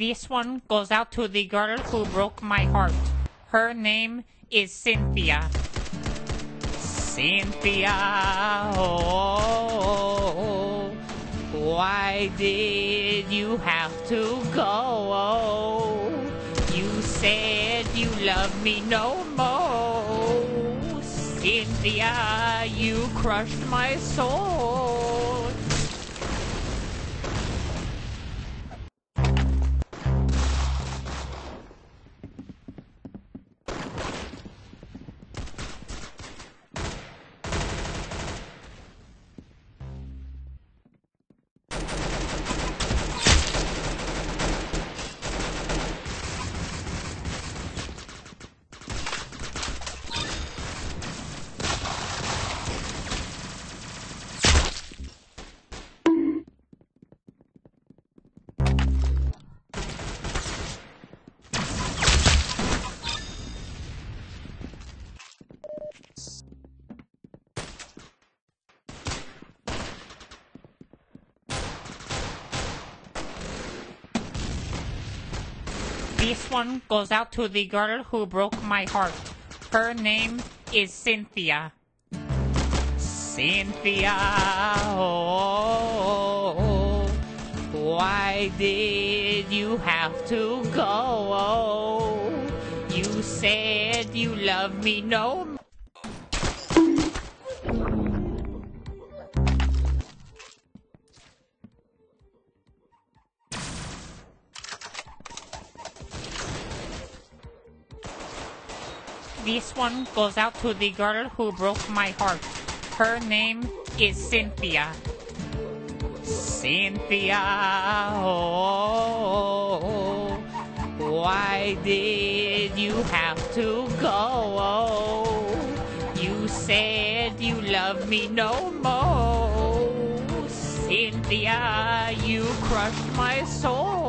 This one goes out to the girl who broke my heart. Her name is Cynthia. Cynthia, oh, why did you have to go? You said you love me no more. Cynthia, you crushed my soul. This one goes out to the girl who broke my heart. Her name is Cynthia. Cynthia, oh, why did you have to go? You said you love me no more. This one goes out to the girl who broke my heart. Her name is Cynthia. Cynthia, oh, why did you have to go? You said you love me no more. Cynthia, you crushed my soul.